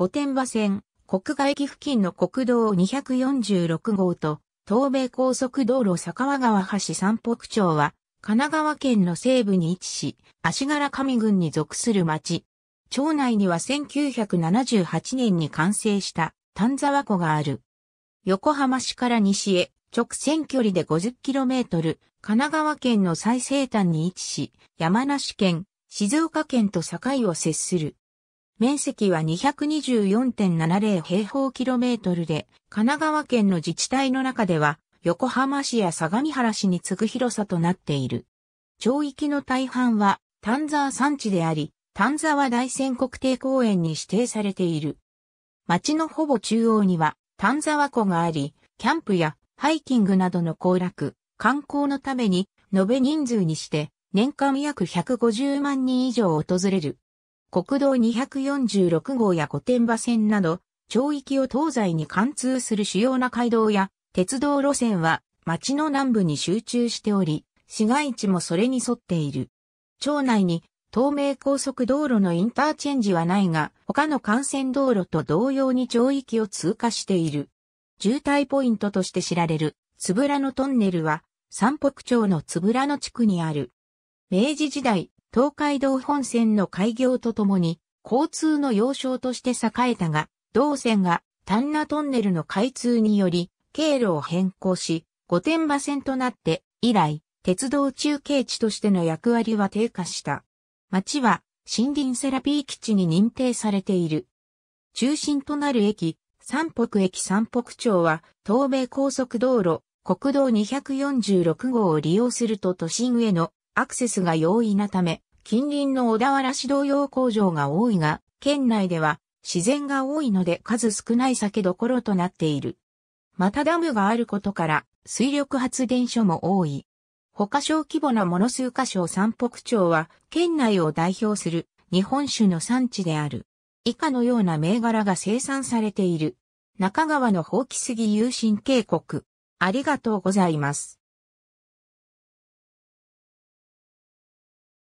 御殿場線、国外駅付近の国道246号と、東名高速道路坂和川橋三北町は、神奈川県の西部に位置し、足柄上郡に属する町。町内には1978年に完成した丹沢湖がある。横浜市から西へ直線距離で 50km、神奈川県の最西端に位置し、山梨県、静岡県と境を接する。面積は224.70平方キロメートルで、神奈川県の自治体の中では、横浜市や相模原市に次ぐ広さとなっている。町域の大半は、丹沢山地であり、丹沢大仙国定公園に指定されている。町のほぼ中央には、丹沢湖があり、キャンプやハイキングなどの行楽、観光のために、延べ人数にして、年間約150万人以上訪れる。国道246号や御殿場線など、町域を東西に貫通する主要な街道や鉄道路線は町の南部に集中しており、市街地もそれに沿っている。町内に東名高速道路のインターチェンジはないが、他の幹線道路と同様に町域を通過している。渋滞ポイントとして知られる、つぶらのトンネルは、三北町のつぶらの地区にある。明治時代、東海道本線の開業とともに、交通の要衝として栄えたが、同線が丹那トンネルの開通により、経路を変更し、御殿場線となって、以来、鉄道中継地としての役割は低下した。町は、森林セラピー基地に認定されている。中心となる駅、三北駅三北町は、東名高速道路、国道246号を利用すると都心へのアクセスが容易なため、近隣の小田原市同様工場が多いが、県内では自然が多いので数少ない酒どころとなっている。またダムがあることから水力発電所も多い。他小規模なもの数箇所三北町は県内を代表する日本酒の産地である。以下のような銘柄が生産されている。中川の放棄杉有神渓谷。ありがとうございます。